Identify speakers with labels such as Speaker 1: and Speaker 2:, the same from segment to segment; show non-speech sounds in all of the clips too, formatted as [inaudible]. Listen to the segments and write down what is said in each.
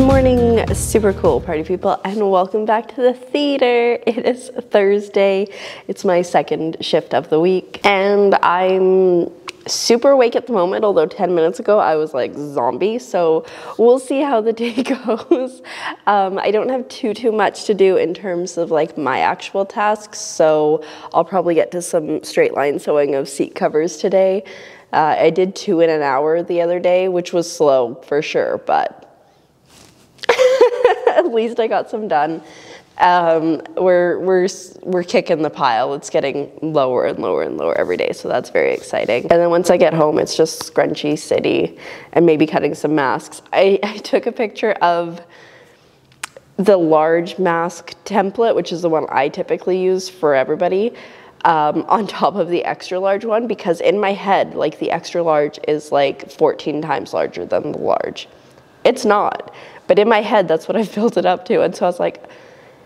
Speaker 1: Good morning, super cool party people, and welcome back to the theater. It is Thursday. It's my second shift of the week, and I'm super awake at the moment, although 10 minutes ago I was like zombie, so we'll see how the [laughs] day goes. Um, I don't have too, too much to do in terms of like my actual tasks, so I'll probably get to some straight line sewing of seat covers today. Uh, I did two in an hour the other day, which was slow for sure, but at least I got some done um, we're we're we're kicking the pile. It's getting lower and lower and lower every day, so that's very exciting. And then once I get home, it's just scrunchy city and maybe cutting some masks. I, I took a picture of the large mask template, which is the one I typically use for everybody. Um, on top of the extra large one because in my head, like the extra large is like 14 times larger than the large. It's not, but in my head, that's what I've [laughs] built it up to. And so I was like,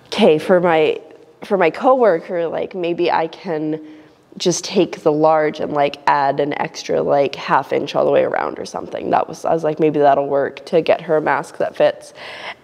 Speaker 1: okay, for my for my coworker, like maybe I can just take the large and like add an extra like half inch all the way around or something. That was I was like maybe that'll work to get her a mask that fits.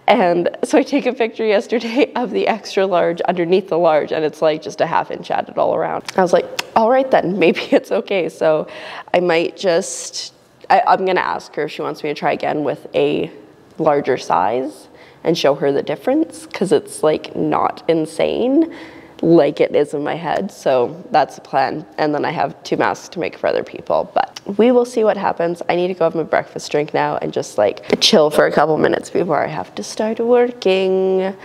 Speaker 1: And so I take a picture yesterday [laughs] of the extra large underneath the large and it's like just a half inch added all around. I was like, all right then, [laughs] maybe it's okay. So I might just I, I'm gonna ask her if she wants me to try again with a larger size and show her the difference because it's like not insane like it is in my head. So that's the plan. And then I have two masks to make for other people. But we will see what happens. I need to go have my breakfast drink now and just like chill for a couple minutes before I have to start working.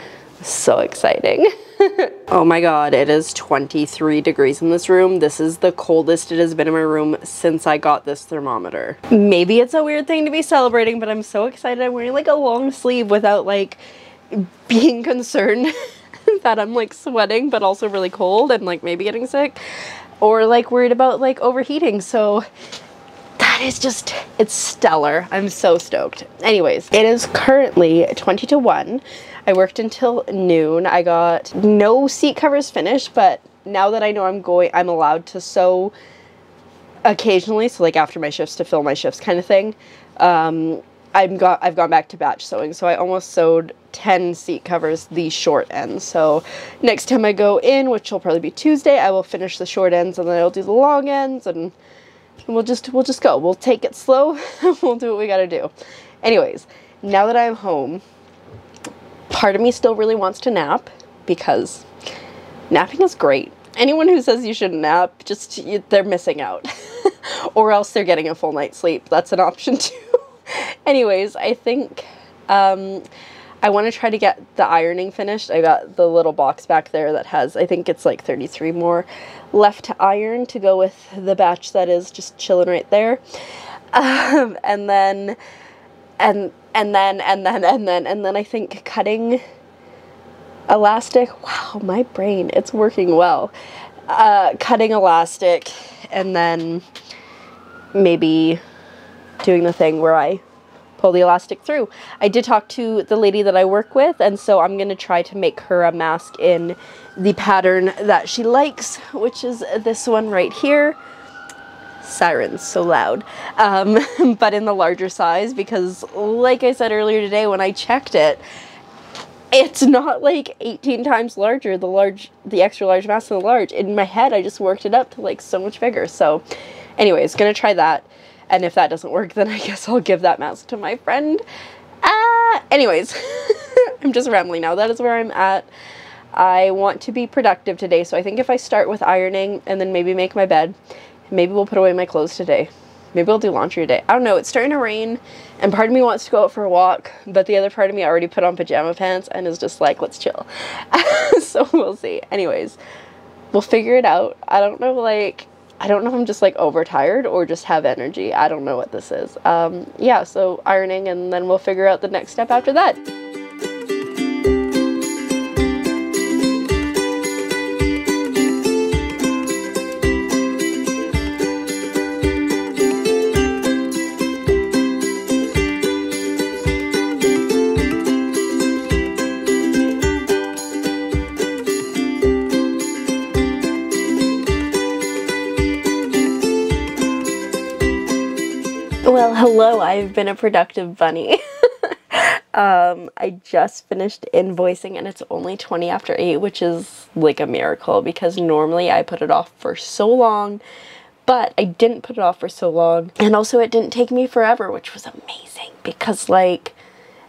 Speaker 1: So exciting. [laughs] oh my god, it is 23 degrees in this room. This is the coldest it has been in my room since I got this thermometer. Maybe it's a weird thing to be celebrating, but I'm so excited I'm wearing like a long sleeve without like being [laughs] concerned [laughs] that I'm like sweating but also really cold and like maybe getting sick or like worried about like overheating. So that is just, it's stellar. I'm so stoked. Anyways, it is currently 20 to 1. I worked until noon. I got no seat covers finished, but now that I know I'm going, I'm allowed to sew occasionally, so like after my shifts to fill my shifts kind of thing. Um, I'm got I've gone back to batch sewing, so I almost sewed 10 seat covers, the short ends. So next time I go in, which will probably be Tuesday, I will finish the short ends and then I'll do the long ends and we'll just we'll just go. We'll take it slow. [laughs] we'll do what we got to do. Anyways, now that I'm home, part of me still really wants to nap because napping is great. Anyone who says you shouldn't nap, just you, they're missing out. [laughs] or else they're getting a full night's sleep. That's an option [laughs] too. Anyways, I think um, I want to try to get the ironing finished. I got the little box back there that has, I think it's like 33 more left to iron to go with the batch that is just chilling right there. [laughs] Um, and then, and and then and then and then and then I think cutting elastic wow my brain it's working well uh, cutting elastic and then maybe doing the thing where I pull the elastic through. I did talk to the lady that I work with and so I'm going to try to make her a mask in the pattern that she likes which is this one right here sirens so loud. Um, [laughs] but in the larger size because like I said earlier today when I checked it it's not like 18 times larger the large the extra large mask than the large. In my head I just worked it up to like so much bigger. So anyways gonna try that. And if that doesn't work [laughs] then I guess I'll give that mask to my friend. Uh, anyways [laughs] I'm just rambling now. That is where I'm at. I want to be productive today so I think if I start with ironing and then maybe make my bed Maybe we'll put away my clothes today. Maybe we'll do laundry today. I don't know. It's starting to rain and part of me wants to go out for a walk, but the other part of me already put on pajama pants and is just like, let's chill. [laughs] so we'll see. Anyways, we'll figure it out. I don't know, like, I don't know if I'm just like overtired or just have energy. I don't know what this is. Um, yeah, so ironing and then we'll figure out the next step after that. Hello, I've been a productive bunny. [laughs] Um, I just finished invoicing and it's only 20 after 8, which is like a miracle because normally I put it off for so long, but I didn't put it off for so long. And also, it didn't take me forever, which was amazing because, like,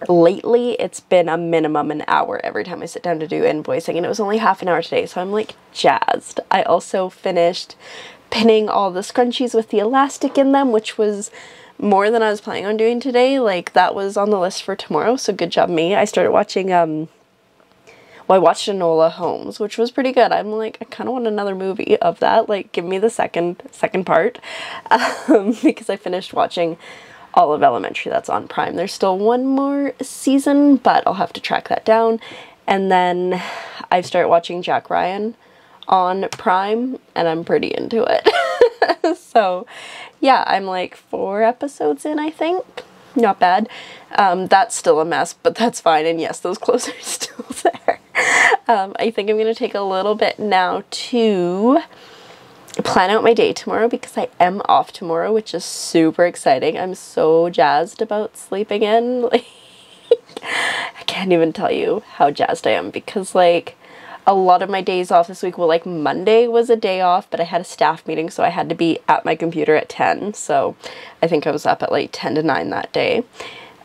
Speaker 1: lately it's been a minimum an hour every time I sit down to do invoicing, and it was only half an hour today, so I'm like jazzed. I also finished pinning all the scrunchies with the elastic in them, which was more than I was planning on doing today. Like that was on the list for tomorrow, so good job me. I started watching um well, I watched Enola Holmes, which was pretty good. I'm like, I kind of want another movie of that. Like, give me the second second part, [laughs] um, because I finished watching all of Elementary. That's on Prime. There's still one more season, but I'll have to track that down. And then I've started watching Jack Ryan on Prime, and I'm pretty into it. [laughs] [laughs] so, yeah, I'm like four episodes in, I think. Not bad. Um, that's still a mess, but that's fine. And yes, those clothes [laughs] are still there. Um, I think I'm going to take a little bit now to plan out my day tomorrow because I am off tomorrow, which is super exciting. I'm so jazzed about sleeping in. [laughs] Like, I can't even tell you how jazzed I am because, like, a lot of my days off this week, well, like Monday was a day off, but I had a staff meeting, so I had to be at my computer at 10. So I think I was up at like 10 to 9 that day,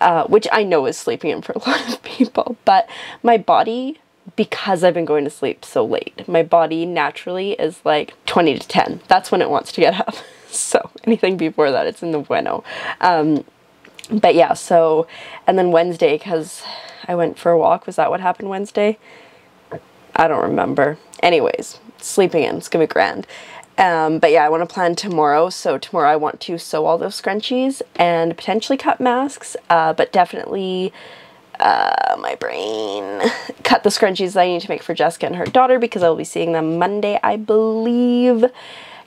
Speaker 1: uh, which I know is sleeping in for a [laughs] lot of people. But my body, because I've been going to sleep so late, my body naturally is like 20 to 10. That's when it wants to get up. [laughs] so anything before that, it's in the bueno. Um, but yeah, so, and then Wednesday, because I went for a walk, was that what happened Wednesday? I don't remember. Anyways, sleeping in. It's gonna be grand. Um, but yeah, I want to plan tomorrow. So tomorrow I want to sew all those scrunchies and potentially cut masks, uh, but definitely uh, my brain [laughs] cut the scrunchies that I need to make for Jessica and her daughter because I'll be seeing them Monday, I believe,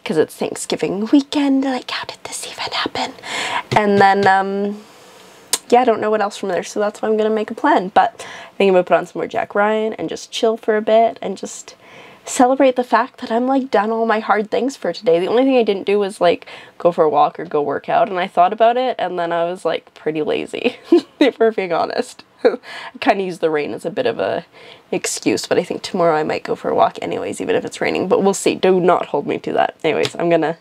Speaker 1: because it's Thanksgiving weekend. Like, how did this even happen? And then, um, yeah, I don't know what else from there, so that's why I'm gonna make a plan. But I think I'm gonna put on some more Jack Ryan and just chill for a bit and just celebrate the fact that I'm like done all my hard things for today. The only thing I didn't do was like go for a walk or go work out, and I thought about it, and then I was like pretty lazy, [laughs] if we're being honest. [laughs] I kind of use the rain as a bit of a excuse, but I think tomorrow I might go for a walk anyways, even if it's raining. But we'll see. Do not hold me to that. Anyways, I'm gonna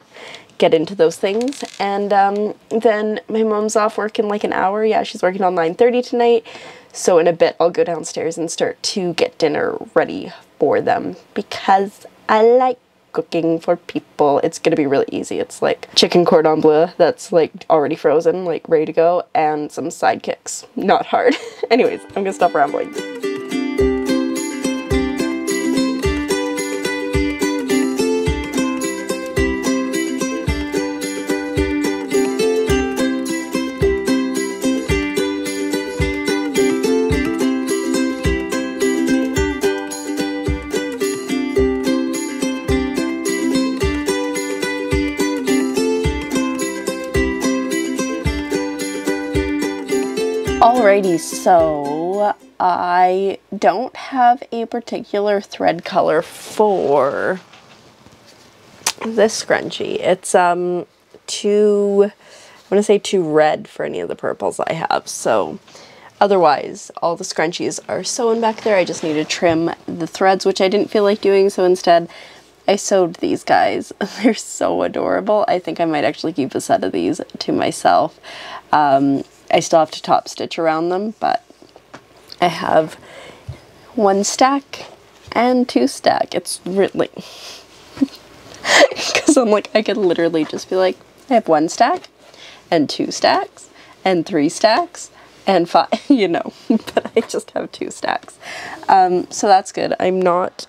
Speaker 1: get into those things. And um, then my mom's off work in like an hour. Yeah, she's working on 9.30 tonight. So in a bit, I'll go downstairs and start to get dinner ready for them because I like cooking for people. It's gonna be really easy. It's like chicken cordon bleu that's like already frozen, like ready to go, and some sidekicks. Not hard. [laughs] Anyways, I'm gonna stop rambling. Alrighty, so I don't have a particular thread color for this scrunchie. It's um too, I want to say too red for any of the purples I have. So otherwise, all the scrunchies are sewn back there. I just need to trim the threads, which I didn't feel like doing. So instead, I sewed these guys. [laughs] They're so adorable. I think I might actually keep a set of these to myself. Um, I still have to top stitch around them, but I have one stack and two stack. It's really, [laughs] because I'm like, I could literally just be like, I have one stack and two stacks and three stacks and five, [laughs] you know, [laughs] but I just have two stacks. Um, so that's good. I'm not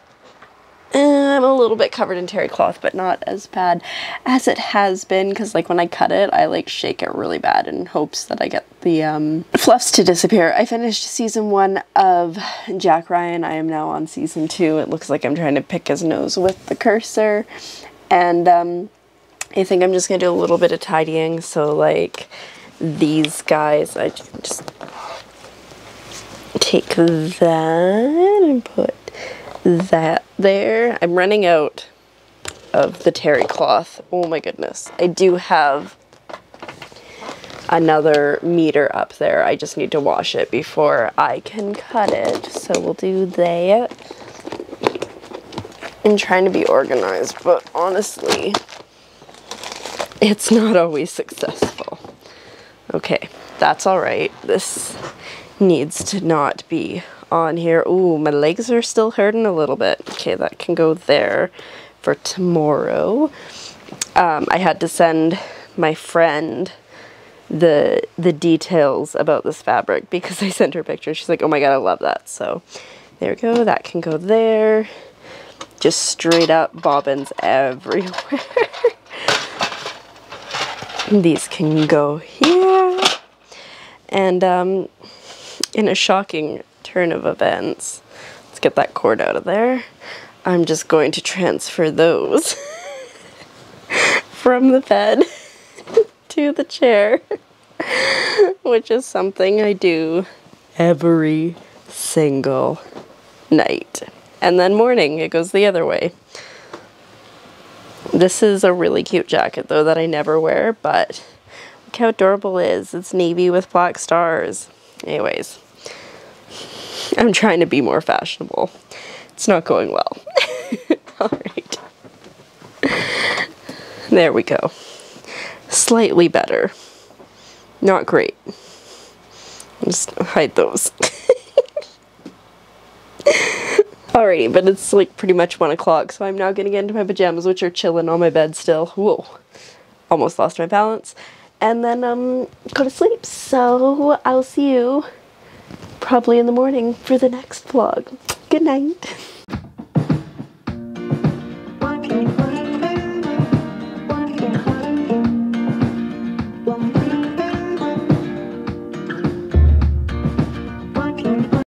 Speaker 1: I'm a little bit covered in terry cloth, but not as bad as it has been because like when I cut it, I like shake it really bad in hopes that I get the um, fluffs to disappear. I finished season one of Jack Ryan. I am now on season two. It looks like I'm trying to pick his nose with the cursor. And um, I think I'm just going to do a little bit of tidying. So like these guys, I just take that and put that there. I'm running out of the terry cloth. Oh my goodness. I do have another meter up there. I just need to wash it before I can cut it. So we'll do that. I'm trying to be organized, but honestly, it's not always successful. Okay, that's all right. This needs to not be on here. Ooh, my legs are still hurting a little bit. Okay, that can go there for tomorrow. Um, I had to send my friend the the details about this fabric because [laughs] I sent her pictures. She's like, oh my god, I love that. So there we go. That can go there. Just straight up bobbins everywhere. [laughs] These can go here. And um, in a shocking turn of events, let's get that cord out of there. I'm just going to transfer those [laughs] from the bed [laughs] to the chair, [laughs] which is something I do every single night. And then morning, it goes the other way. This is a really cute jacket though that I never wear, but look how adorable it is. It's navy with black stars. Anyways, [laughs] I'm trying to be more fashionable. It's not going well. [laughs] All right. There we go. Slightly better. Not great. Just hide those. [laughs] Alrighty, but it's like pretty much one o'clock, so I'm now gonna get into my pajamas, which are chilling on my bed still. Whoa. Almost lost my balance. And then um go to sleep. So I'll see you probably in the morning for the next vlog. Good night. [laughs]